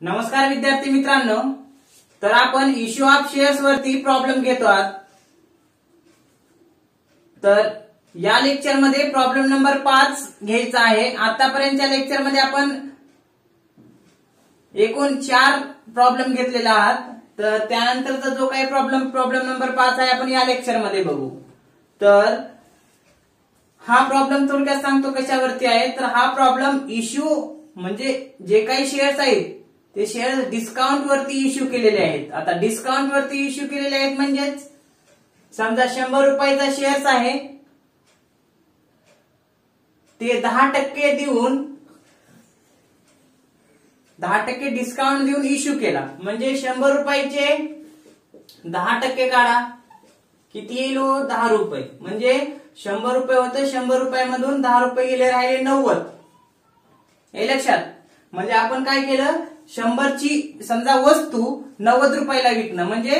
नमस्कार विद्यार्थी मित्रांनो. तर आपण इश्यू ऑफ शेअर्स वरती प्रॉब्लेम घेतो आहात तर या लेक्चरमध्ये प्रॉब्लेम नंबर पाच घ्यायचा आहे. आतापर्यंतच्या लेक्चरमध्ये आपण एकूण चार प्रॉब्लेम घेतलेला आहात. तर त्यानंतरचा जो काही प्रॉब्लेम प्रॉब्लेम नंबर पाच आहे आपण या लेक्चरमध्ये बघू. तर हा प्रॉब्लेम थोडक्यात सांगतो कशावरती आहे. तर हा प्रॉब्लेम इश्यू म्हणजे जे काही शेअर्स आहेत ते शेअर डिस्काउंट वरती इश्यू केलेले आहेत. आता डिस्काउंट वरती इश्यू केलेले आहेत म्हणजेच समजा शंभर रुपयाचा शेअर्स आहे ते दहा टक्के देऊन दहा टक्के डिस्काउंट देऊन इश्यू केला. म्हणजे शंभर रुपयाचे दहा टक्के काढा. किती येईल हो? दहा रुपये. म्हणजे शंभर रुपये होते शंभर रुपयामधून दहा रुपये गेले राहिले नव्वद. हे लक्षात. म्हणजे आपण काय केलं? शंभरची समजा वस्तू नव्वद रुपयाला विकणं. म्हणजे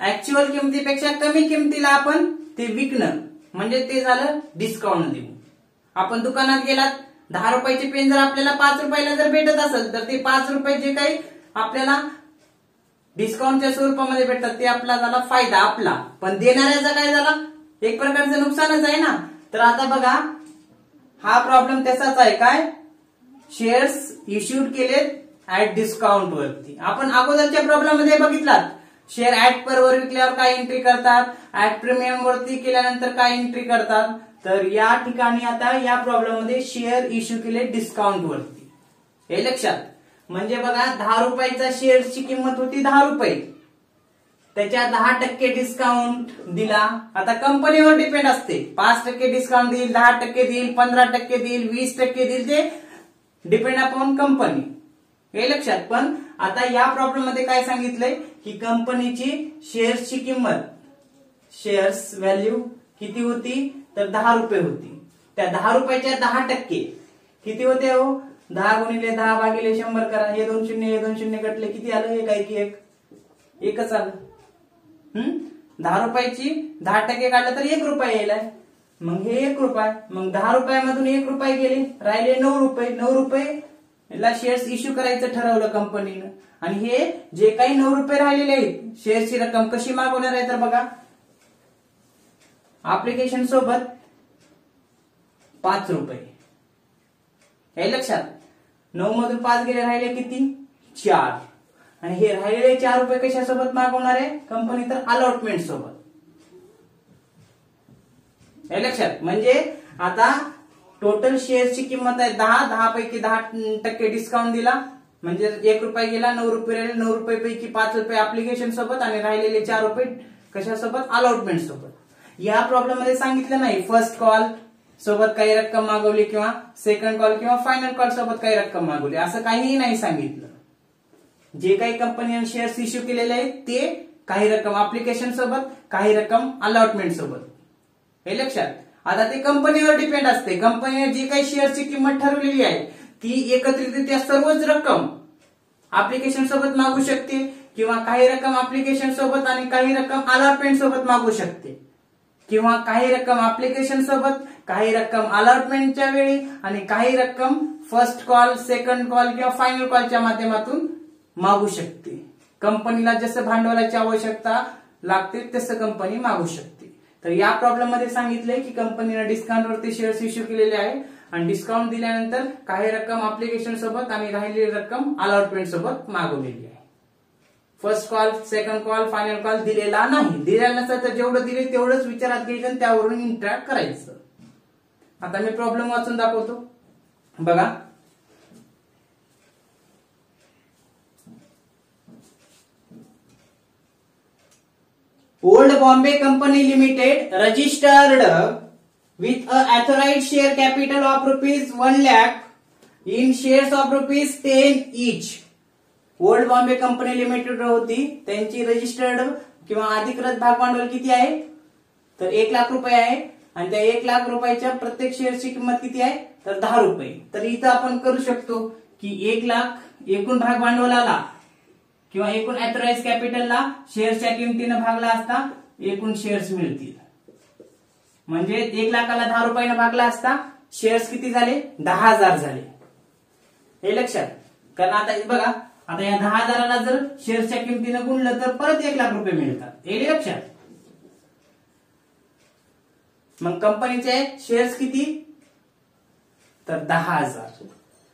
ऍक्च्युअल किमतीपेक्षा कमी किमतीला आपण ते विकणं. म्हणजे ते झालं डिस्काउंट देऊ. आपण दुकानात गेलात दहा रुपयाचे पेन जर आपल्याला पाच रुपयाला जर भेटत असेल तर ते पाच रुपये जे काही आपल्याला डिस्काउंटच्या स्वरूपामध्ये भेटतात ते आपला झाला फायदा आपला. पण देणाऱ्याचा काय झाला? एक प्रकारचं नुकसानच आहे ना. तर आता बघा हा प्रॉब्लेम त्याचाच आहे. काय? शेअर्स इश्यूड केलेत ऍट डिस्काउंट वरती. आपण अगोदरच्या प्रॉब्लेममध्ये बघितलात. शेअर ऍट पर वर विकल्यावर काय एंट्री करतात? ऍट प्रीमियम वरती केल्यानंतर काय एंट्री करतात? तर या ठिकाणी आता या प्रॉब्लेममध्ये शेअर इश्यू केले डिस्काउंट वरती. हे लक्षात. म्हणजे बघा दहा रुपयाचा शेअरची किंमत होती दहा रुपये. त्याच्या दहा टक्के डिस्काउंट दिला. आता कंपनीवर डिपेंड असते. पाच टक्के डिस्काउंट देईल दहा टक्के देईल पंधरा टक्के देईल वीस टक्के देईल ते डिपेंड अपॉन कंपनी हे लक्षात. पण आता या प्रॉब्लेममध्ये काय सांगितलंय? की कंपनीची शेअर्सची किंमत शेअर्स व्हॅल्यू किती होती? तर दहा रुपये होती. त्या दहा रुपयाच्या दहा टक्के किती होते हो? दहा गुणिले दहा भागिले शंभर करा. हे दोन शून्य हे दोन शून्य कटले किती आलं? हे काय की एक? एकच आलं. हम्म दहा रुपयाची दहा टक्के काढलं तर एक रुपये यायलाय मग हे एक रुपये. मग दहा रुपयामधून एक रुपये गेले. राहिले नऊ रुपये. नऊ रुपये याला शेअर्स इश्यू करायचं ठरवलं कंपनीनं आणि हे जे काही नऊ रुपये राहिलेले आहेत शेअर्सची रक्कम कशी मागवणार आहे तर बघा. अप्लिकेशन सोबत पाच रुपये. हे लक्षात. नऊ मधून पाच गेले राहिले किती? चार. आणि हे राहिलेले चार रुपये कशासोबत मागवणार आहे? कंपनी तर अलॉटमेंट सोबत. हे लक्षात. म्हणजे आता टोटल शेअरची किंमत आहे दहा दहा पैकी दहा टक्के डिस्काउंट दिला. म्हणजे एक रुपये गेला नऊ रुपये राहिले नऊ रुपये पैकी पाच रुपये अप्लिकेशन सोबत आणि राहिलेले चार रुपये कशासोबत? अलॉटमेंट सोबत. या प्रॉब्लेममध्ये सांगितलं नाही. फर्स्ट कॉल सोबत काही रक्कम मागवली किंवा सेकंड कॉल किंवा फायनल कॉल सोबत काही रक्कम मागवली. असं काहीही नाही सांगितलं. जे काही कंपनीने शेअर्स इश्यू केलेले आहेत ते काही रक्कम अप्लिकेशन सोबत काही रक्कम अलॉटमेंट सोबत. हे लक्षात. आता ते कंपनीवर डिपेंड असते. कंपनीने जी काही शेअरची किंमत ठरवलेली आहे ती एकत्रितरित्या सर्वच रक्कम अप्लिकेशन सोबत मागू शकते किंवा काही रक्कम अप्लिकेशन सोबत आणि काही रक्कम अलॉटमेंट सोबत मागू शकते. किंवा काही रक्कम अप्लिकेशन सोबत काही रक्कम अलॉटमेंटच्या वेळी आणि काही रक्कम फर्स्ट कॉल सेकंड कॉल किंवा फायनल कॉलच्या माध्यमातून मागू शकते. कंपनीला जसं भांडवलाची आवश्यकता लागते तसं कंपनी मागू शकते. तर या प्रॉब्लेममध्ये सांगितलंय की कंपनीनं डिस्काउंटवरती शेअर्स इश्यू केलेले आहे. आणि डिस्काउंट दिल्यानंतर काही रक्कम अप्लिकेशन सोबत आणि राहिलेली रक्कम अलॉटमेंट सोबत मागवलेली आहे. First call second call final call दिलेला नाही. दिलेला नसेल तर जेवढं दिले तेवढंच विचारात घ्यायचं आणि त्यावरून इंटरॅक्ट करायचं. आता मी प्रॉब्लेम वाचून दाखवतो. बघा old Bombay company limited registered with a authorized share capital of rupees 1 lakh in shares of rupees 10 each. Old Bombay company limited होती त्यांची रजिस्टर्ड किंवा अधिकृत भाग भांडवल किती आहे? तर एक लाख रुपये आहे. आणि त्या एक लाख रुपयाच्या प्रत्येक शेअरची किंमत किती आहे? तर दहा रुपये. तर इथं आपण करू शकतो की एक लाख एकूण भाग भांडवलाला किंवा एकूण अथोराइज कॅपिटलला शेअर्सच्या किमतीनं भागला असता एकूण शेअर्स मिळतील. म्हणजे एक लाखाला दहा रुपयानं भागला असता शेअर्स किती झाले? दहा हजार झाले. हे लक्षात. कारण आता बघा आता या दहा हजाराला जर शेअर्सच्या किमतीनं गुणलं तर परत एक लाख रुपये मिळतात. हे लक्षात. मग कंपनीचे शेअर्स किती? तर दहा हजार.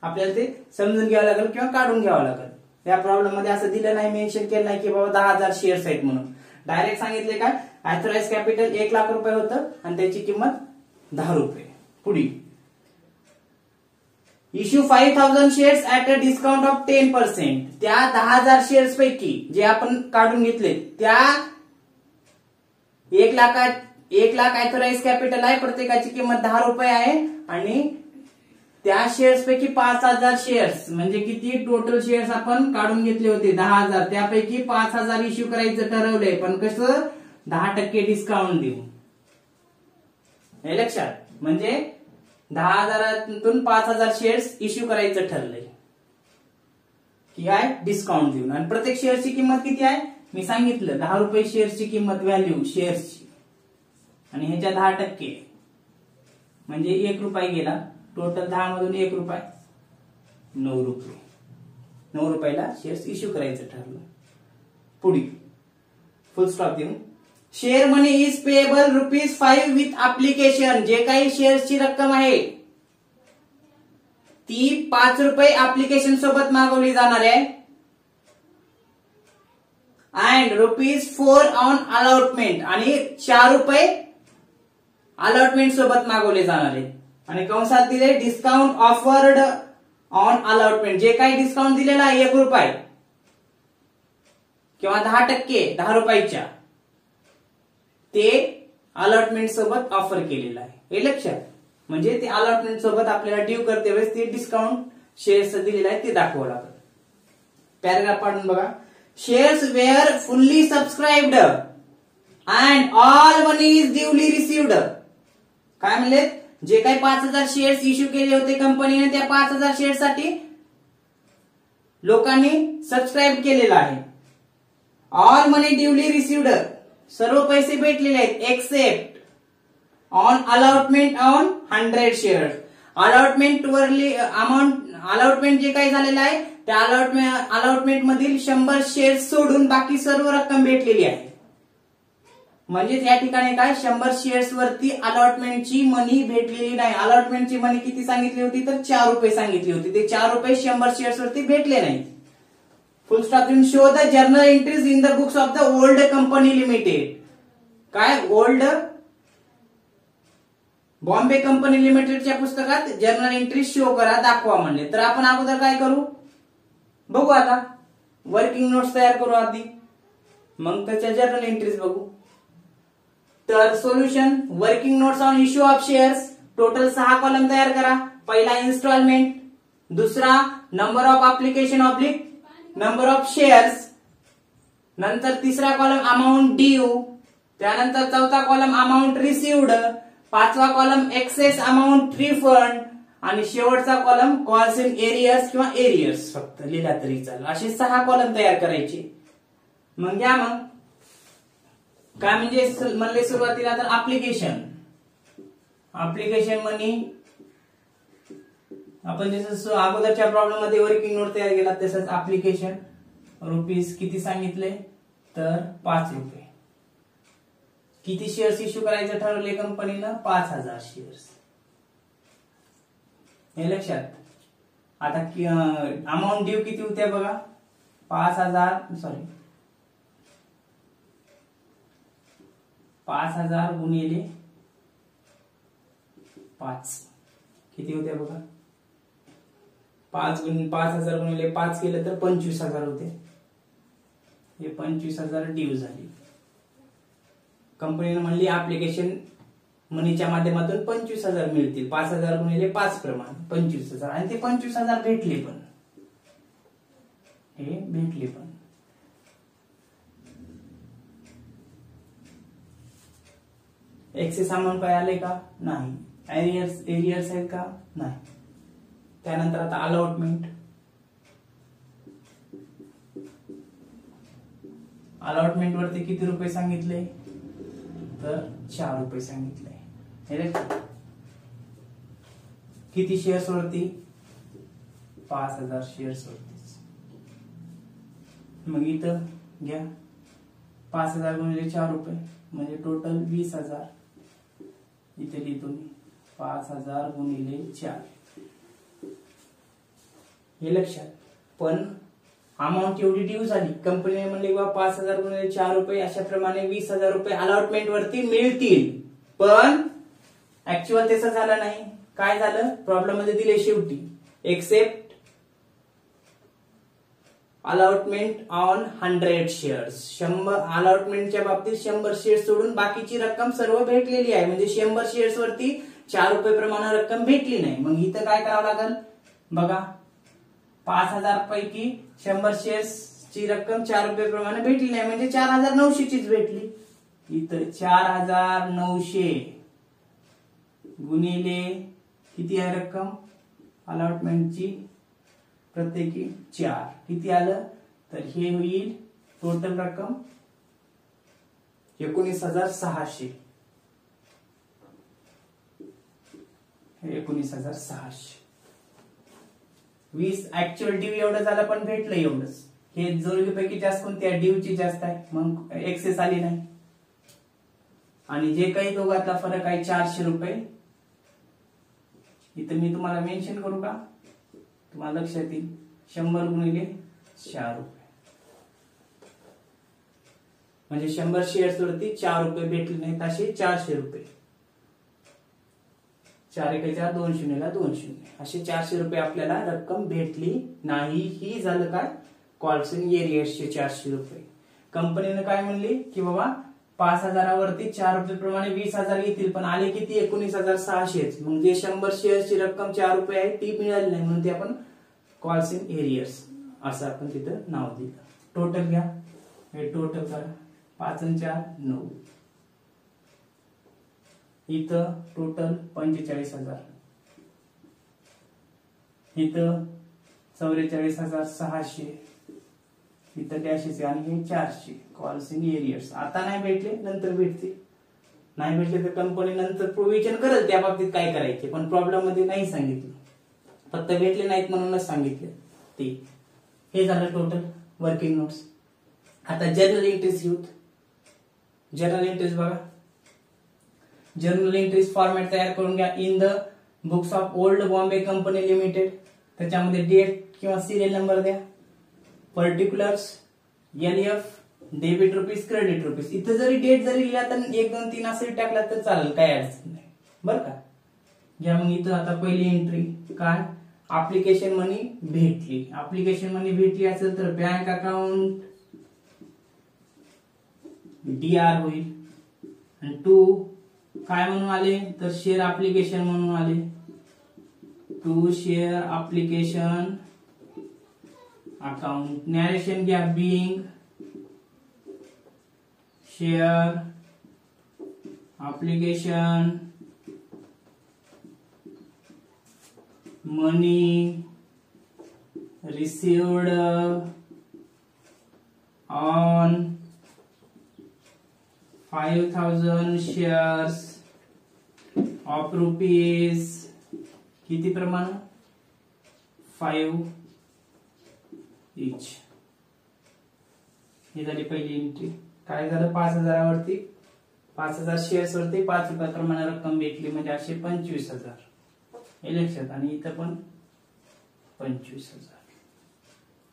आपल्याला ते समजून घ्यावं लागेल किंवा काढून घ्यावं लागेल. या प्रॉब्लेममध्ये असं दिलं नाही मेन्शन केलं नाही की बाबा दहा हजार शेअर्स आहेत म्हणून. डायरेक्ट सांगितले काय? ऑथोराइज कॅपिटल एक लाख रुपये होतं आणि त्याची किंमत दहा रुपये. पुढील. Issue five thousand shares at a discount of ten percent त्या दहा हजार शेअर्स पैकी जे आपण काढून घेतले त्या एक लाखात एक लाख ऑथोराइज कॅपिटल आहे प्रत्येकाची किंमत दहा रुपये आहे आणि त्या शेअर्स पैकी पाच हजार शेअर्स म्हणजे किती टोटल शेअर्स आपण काढून घेतले होते? दहा हजार. त्यापैकी पाच हजार इश्यू करायचं ठरवलंय. पण कसं? दहा टक्के डिस्काउंट देऊ हे लक्षात. म्हणजे दहा हजारातून पाच हजार शेअर्स इश्यू करायचं ठरलंय. की काय डिस्काउंट देऊन. आणि प्रत्येक शेअरची किंमत किती आहे? मी सांगितलं दहा रुपये शेअर्सची किंमत व्हॅल्यू शेअर्सची आणि ह्याच्या दहा टक्के. म्हणजे एक रुपये गेला. टोटल दहा मधून एक रुपये. नऊ रुपये. नऊ रुपयाला शेअर्स इश्यू करायचं ठरलं. पुढील फुल स्टॉप देऊन share money is payable rupees five with application जे काही शेअर्सची रक्कम आहे ती पाच रुपये अप्लिकेशन सोबत मागवली जाणार आहे. And rupees four on allotment आणि चार रुपये अलॉटमेंट सोबत मागवले जाणार आहे आणि कंसात दिले डिस्काउंट ऑफर्ड ऑन अलॉटमेंट जे काही डिस्काउंट दिलेला आहे एक रुपये. किंवा दहा टक्के दहा रुपयाच्या. ते अलॉटमेंट सोबत ऑफर केलेलं आहे. हे लक्षात. म्हणजे ते अलॉटमेंट सोबत आपल्याला ड्यू करते वेळेस ते डिस्काउंट शेअर्स दिलेलं आहे ते दाखवावं लागतं. पॅरेग्राफ पाडून बघा. Shares were fully subscribed and all money is duly received काय म्हणलेत? जे काही पाच हजार शेअर्स इश्यू केले होते कंपनीने त्या पाच हजार शेअर्ससाठी लोकांनी सबस्क्राईब केलेलं आहे. ऑल मनी ड्युली रिसिव्ड सर्व पैसे भेटलेले आहेत except on allotment on hundred shares allotment Worli amount allotment जे काही झालेलं आहे त्या अलॉटमेंट अलॉटमेंट मधील शंभर शेअर्स सोडून बाकी सर्व रक्कम भेटलेली आहे. म्हणजेच या ठिकाणी काय? शंभर शेअर्स वरती अलॉटमेंटची मनी भेटलेली नाही. अलॉटमेंटची मनी किती सांगितली होती? तर चार रुपये सांगितली होती. ते चार रुपये शंभर शेअर्स वरती भेटले नाही. Full stop show the journal entries in the books of the old company limited काय? ओल्ड बॉम्बे कंपनी लिमिटेडच्या पुस्तकात जर्नल एंट्री शो करा दाखवा म्हणले. तर आपण अगोदर काय करू? बघू आता. वर्किंग नोट्स तयार करू आधी. मग त्याच्या जर्नल एंट्रीज बघू. तर solution working notes on issue of shares total सहा कॉलम तयार करा. पहिला इन्स्टॉलमेंट दुसरा number of application oblique number of shares नंतर तिसरा कॉलम अमाऊंट ड्यू त्यानंतर चौथा कॉलम अमाऊंट रिसिव्ड पाचवा कॉलम एक्सेस अमाऊंट रिफंड आणि शेवटचा कॉलम कॉल्स इन एरियर्स किंवा एरियर्स फक्त लिहिला तरी चालेल. असे सहा कॉलम तयार करायचे. मग घ्या मग. काय म्हणजे म्हणले सुरुवातीला तर अप्लिकेशन अप्लिकेशन मनी आपण जसं अगोदरच्या प्रॉब्लेममध्ये वर्किंग नोट तयार केला तसंच अप्लिकेशन रुपीज किती सांगितले? तर पाच रुपये. किती शेअर्स इश्यू करायचं ठरवले कंपनीनं पाच हजार शेअर्स हे लक्षात. आता अमाऊंट ड्यू किती होत्या बघा? पाच हजार सॉरी पाच हजार गुणिले पाच. किती होते बघा? पाच गुण पाच हजार गुणिले पाच केलं तर पंचवीस हजार होते. हे पंचवीस हजार ड्यू झाली. कंपनीने म्हणली ऍप्लिकेशन मनीच्या माध्यमातून पंचवीस हजार मिळतील. पाच हजार गुणिले पाच प्रमाण पंचवीस हजार. आणि ते पंचवीस हजार भेटले पण. हे भेटले पण. एक्सेस अमाऊंट काय आले का? नाही. एरियर्स एरियर्स आहेत का? नाही. त्यानंतर आता अलॉटमेंट अलॉटमेंट वरती किती रुपये सांगितले? तर चार रुपये सांगितले. किती शेअर्स वरती? पाच हजार शेअर्स वरती मग इथं घ्या. पाच हजार गुणिले चार रुपये. म्हणजे टोटल वीस हजार. इथे लिहितो मी. पाच हजार गुणिले चार. हे लक्षात. पण अमाऊंट एवढी ड्यू झाली. कंपनीने म्हणले बा पाच हजार गुणिले चार रुपये अशा प्रमाणे वीस हजार रुपये अलॉटमेंट वरती मिळतील. पण ऍक्च्युअल तसं झालं नाही. काय झालं? प्रॉब्लेममध्ये दिले शेवटी. Except allotment on hundred shares शंभर अलॉटमेंटच्या बाबतीत शंभर शेअर्स सोडून बाकीची रक्कम सर्व भेटलेली आहे. म्हणजे शंभर शेअर्स वरती चार रुपये प्रमाणे रक्कम भेटली नाही. मग इथं काय करावं लागेल? बघा पाच हजार पैकी शंभर शेअर्स ची रक्कम चार रुपये प्रमाणे भेटली नाही. म्हणजे चार हजार नऊशेचीच भेटली. इथं चार हजार नऊशे गुणिले किती आहे रक्कम? अलॉटमेंटची प्रत्येकी चार. किती आलं? तर हे होईल टोटल रक्कम एकोणीस हजार सहाशे. एकोणीस हजार सहाशे. वीस ऍक्च्युअल ड्यू एवढं झालं पण भेटलं एवढंच. हे जरुरीपैकी जास्त कोणत्या ड्यूची जास्त आहे. मग एक्सेस आली नाही. आणि जे काही दोघातला फरक आहे चारशे रुपये. इथं मी तुम्हाला मेन्शन करू का? तुम्हाला लक्षात येईल. शंभर गुणिले चार रुपये. म्हणजे शंभर शेअर्स वरती चार रुपये भेटले नाहीत असे चारशे रुपये. चार एका दोन शून्यला दोन शून्य. असे चारशे रुपये आपल्याला रक्कम भेटली नाही. ही झालं काय कॉल्सन एरियर्सचे चारशे रुपये. कंपनीनं काय म्हणली? की बाबा पाच हजारावरती चार रुपये प्रमाणे वीस हजार येतील पण आले किती? एकोणीस हजार सहाशेच. मग जे शंभर शेअर्सची रक्कम चार रुपये आहे ती मिळाली नाही म्हणून ते आपण कॉल्स इन एरियर्स असं आपण तिथं नाव दिलं. टोटल घ्या. हे टोटल करा. पाच आणि चार नऊ. इथं टोटल पंचेचाळीस हजार. इथं चौवेचाळीस हजार सहाशे. इथं डॅशेस आणि हे चारशे कॉल्स इन एरियर्स आता नाही भेटले नंतर भेटते नाही भेटले तर कंपनी नंतर प्रोव्हिजन करेल. त्या बाबतीत काय करायचे? पण प्रॉब्लेममध्ये नाही सांगितलं. फक्त भेटले नाहीत म्हणूनच सांगितले. ते हे झालं टोटल वर्किंग नोट्स आता जनरल एंट्रीज घेऊत जनरल एंट्रीज बघा. जनरल एंट्रीज फॉर्मॅट तयार करून घ्या. In the books of old Bombay company limited त्याच्यामध्ये डेट किंवा सिरियल नंबर द्या. Particulars N F debit rupees credit rupees इथं जरी डेट जरी लिहिला तर एक दोन तीन असं टाकला तर चालेल काय अडचण नाही. बरं का? घ्या मग इथं आता पहिली एंट्री काय? अप्लिकेशन मनी भेटली. अप्लिकेशन मनी भेटली असेल तर बँक अकाउंट डी आर होईल. आणि टू काय म्हणून आले? तर शेअर अप्लिकेशन म्हणून आले. To share application account narration क्या being share application money received on 5000 shares of rupees किती प्रमाण 5 एच ही झाली पहिली एंट्री काय झालं? पाच हजारावरती पाच हजार शेअर्स वरती पाच रुपया प्रमाणात रक्कम भेटली म्हणजे असे पंचवीस हजार. हे लक्षात. आणि इथं पण पंचवीस हजार.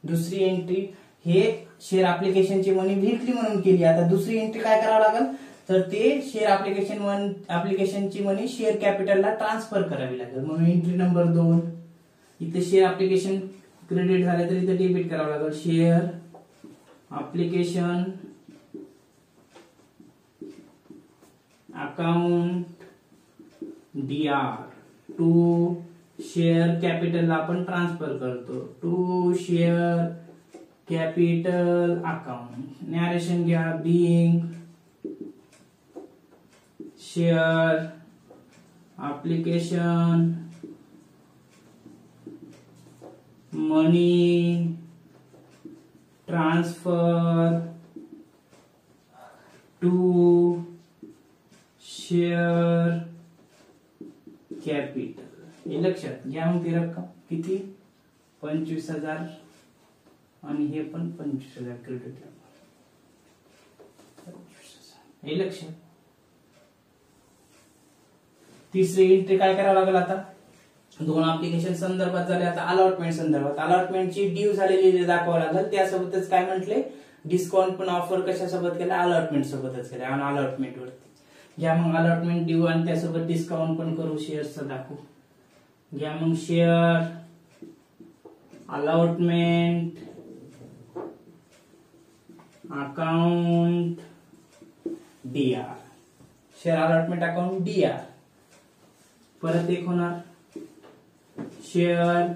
दुसरी एंट्री हे शेअर अप्लिकेशनची मनी भेटली म्हणून केली. आता दुसरी एंट्री काय करावं लागेल? तर ते शेअर अप्लिकेशन वन अप्लिकेशनची मनी शेअर कॅपिटलला ट्रान्सफर करावी लागेल. म्हणून एंट्री नंबर दोन. इथे शेअर अप्लिकेशन क्रेडिट झालं तर इथे डेबिट करावं लागेल. Share application account D R to share capital आपण ट्रान्सफर करतो. To share capital account narration घ्या. Being share application money transfer to share capital. हे लक्षात घ्या मग ती रक्कम. किती? पंचवीस हजार. आणि हे पण पंचवीस हजार क्रेडिट हे लक्षात. तिसरी एंट्री काय करावं लागेल आता? दोन अप्लिकेशन संदर्भात झाले आता अलॉटमेंट संदर्भात. अलॉटमेंटची ड्यू झालेली दाखवावं लागेल त्यासोबतच काय म्हटले? डिस्काउंट पण ऑफर कशासोबत केला? अलॉटमेंट सोबतच केला आणि अलॉटमेंट वरती. घ्या मग अलॉटमेंट ड्यू आणि त्यासोबत डिस्काउंट पण करू शेअर्सचा दाखवू. घ्या मग share allotment account D R share allotment account D R परत एक होणार. Share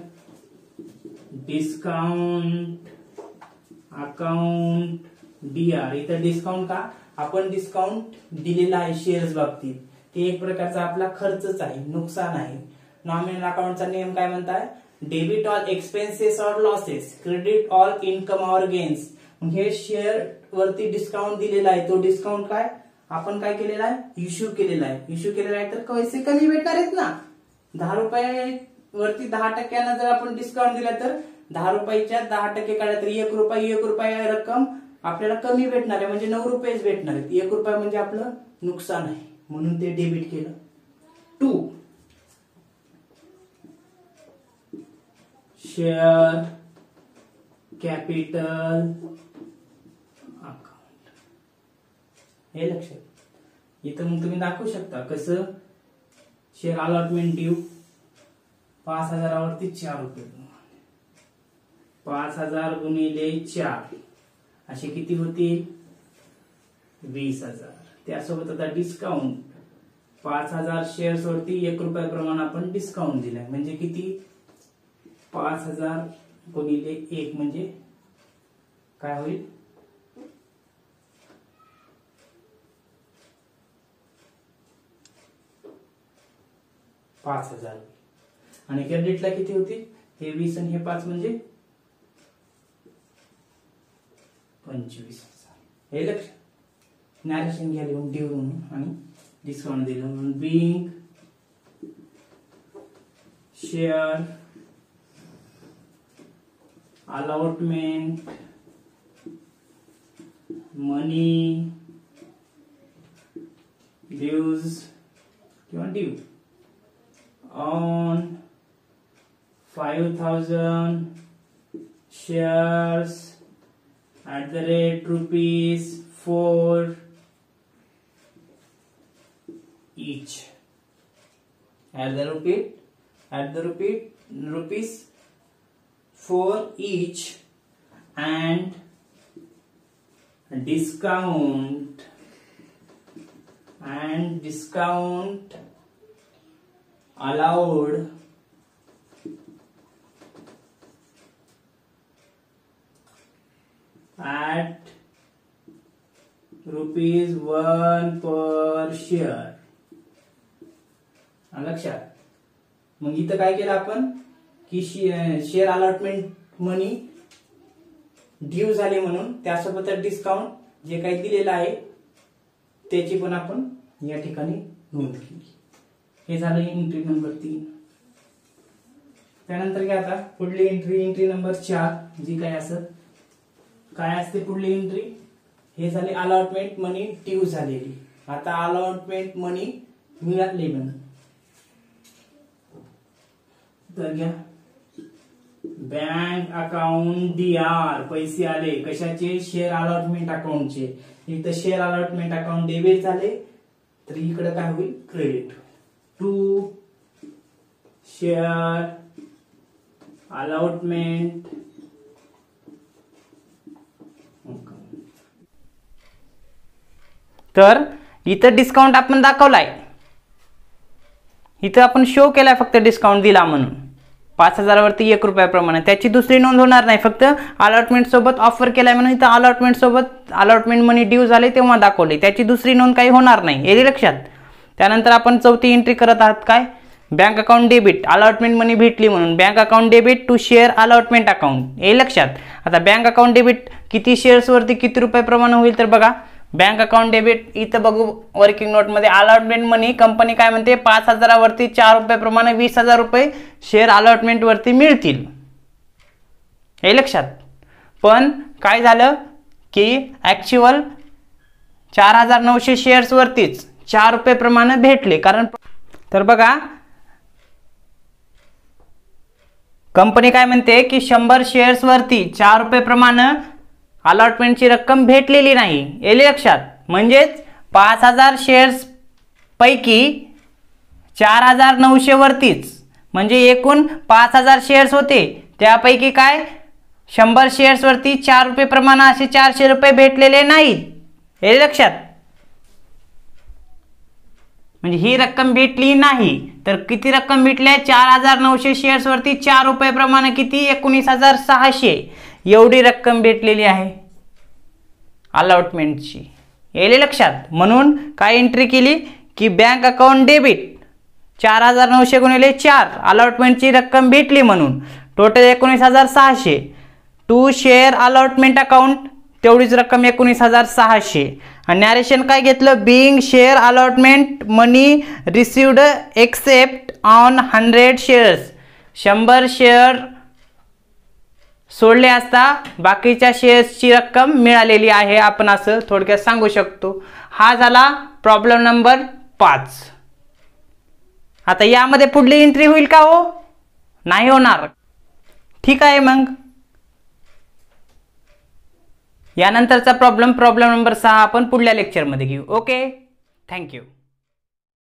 discount account D R इथं डिस्काउंट का? आपण डिस्काउंट दिलेला आहे शेअर्स बाबतीत. ते एक प्रकारचा आपला खर्चच आहे नुकसान आहे. नॉमिनल अकाउंटचा नियम काय म्हणताय? Debit all expenses or losses credit all income or gains हे शेअर वरती डिस्काउंट दिलेला आहे. तो डिस्काउंट काय? आपण काय केलेला आहे? इश्यू केलेला आहे. इश्यू केलेला आहे तर पैसे कमी भेटणार आहेत ना. दहा रुपये वरती दहा टक्क्यानं जर आपण डिस्काउंट दिला तर दहा रुपयाच्या दहा टक्के काढल्या तर एक रुपये एक रुपया रक्कम आपल्याला कमी भेटणार आहे. म्हणजे नऊ रुपयेच भेटणार आहेत. एक रुपया म्हणजे आपलं नुकसान आहे. म्हणून ते डेबिट केलं. टू शेअर कॅपिटल अकाउंट हे लक्षात. इथं मग तुम्ही दाखवू शकता कसं शेअर अलॉटमेंट ड्यू पाच हजारावरती चार रुपये पाच हजार गुणिले चार. असे किती होतील वीस हजार. त्यासोबत आता डिस्काउंट पाच हजार शेअर्स वरती एक रुपयाप्रमाणे आपण डिस्काउंट दिलाय. म्हणजे किती? पाच हजार गुणिले एक म्हणजे काय होईल? पाच हजार. आणि क्रेडिटला किती होती? हे वीस आणि हे पाच म्हणजे? पंचवीस हजार. हे लक्ष. नॅरेशन घ्या लिहून ड्यू म्हणून आणि डिस्काउंट दिलं म्हणून. Being share allotment money dues किंवा due on 5000 shares at the rate rupees 4 each. At the rupee at the rupee rupees 4 each and discount and discount allowed at rupees 1 per share. लक्षात. मग इथं काय केलं आपण? की शेअर अलॉटमेंट मनी due झाले म्हणून त्यासोबतच डिस्काउंट जे काही दिलेलं आहे त्याची पण आपण या ठिकाणी नोंद केली. हे झालं एंट्री नंबर तीन. त्यानंतर काय आता पुढली एंट्री एंट्री नंबर चार जी काय असत काय असते पुढली एंट्री हे झाले अलॉटमेंट मनी ट्यू झालेली. आता अलॉटमेंट मनी मिळाली म्हणून तर घ्या. बँक अकाउंट डी आर पैसे आले. कशाचे? शेअर अलॉटमेंट अकाउंटचे इथं शेअर अलॉटमेंट अकाउंट डेबिट झाले. तर इकडे काय होईल? क्रेडिट टू शेअर अलॉटमेंट तर इथं डिस्काउंट आपण दाखवलाय. इथं आपण शो केलाय फक्त डिस्काउंट दिला म्हणून. पाच हजारावरती एक रुपयाप्रमाणे. त्याची दुसरी नोंद होणार नाही. फक्त अलॉटमेंट सोबत ऑफर केलाय म्हणून इथं अलॉटमेंट सोबत अलॉटमेंट मनी ड्यू झाले तेव्हा दाखवले. त्याची दुसरी नोंद काही होणार नाही. हे लक्षात. त्यानंतर आपण चौथी एंट्री करत आहात काय? Bank account debit allotment money भेटली म्हणून. Bank account debit to share allotment account हे लक्षात. आता बँक अकाउंट डेबिट किती शेअर्सवरती किती रुपयाप्रमाणे होईल तर बघा. बँक अकाउंट डेबिट इथं बघू वर्किंग नोटमध्ये. अलॉटमेंट मनी कंपनी काय म्हणते? पाच हजारावरती चार रुपयाप्रमाणे वीस हजार रुपये शेअर अलॉटमेंट वरती मिळतील. हे लक्षात. पण काय झालं? की ॲक्च्युअल चार हजार नऊशे शेअर्सवरतीच चार रुपयेप्रमाणे भेटले. कारण तर बघा कंपनी काय म्हणते? की शंभर शेअर्सवरती चार रुपये प्रमाणे अलॉटमेंटची रक्कम भेटलेली नाही. येले लक्षात. म्हणजेच पाच हजार शेअर्स पैकी चार हजार नऊशे वरतीच. म्हणजे एकूण पाच हजार शेअर्स होते. त्यापैकी काय? शंभर शेअर्सवरती चार रुपये प्रमाणे असे चारशे रुपये भेटलेले नाहीत हे लक्षात. म्हणजे ही रक्कम भेटली नाही. तर किती रक्कम भेटली आहे? चार हजार नऊशे शेअर्सवरती चार रुपये प्रमाणे किती? एकोणीस हजार सहाशे. एवढी रक्कम भेटलेली आहे. अलॉटमेंटची येले लक्षात. म्हणून काय एंट्री केली? की बँक अकाउंट डेबिट चार हजार नऊशे गुणिले चार. अलॉटमेंटची रक्कम भेटली म्हणून. टोटल एकोणीस हजार सहाशे. टू शेअर अलॉटमेंट अकाउंट तेवढीच रक्कम एकोणीस हजार सहाशे. आणि नॅरेशन काय घेतलं? Being share allotment money received except on hundred shares शंभर शेअर सोडले असता बाकीच्या शेअर्सची रक्कम मिळालेली आहे. आपण असं थोडक्यात सांगू शकतो. हा झाला प्रॉब्लेम नंबर पाच. आता यामध्ये पुढली एंट्री होईल का हो? नाही होणार. ठीक आहे मग. यानंतरचा प्रॉब्लेम प्रॉब्लेम नंबर सहा आपण पुढल्या लेक्चरमध्ये घेऊ. Okay thank you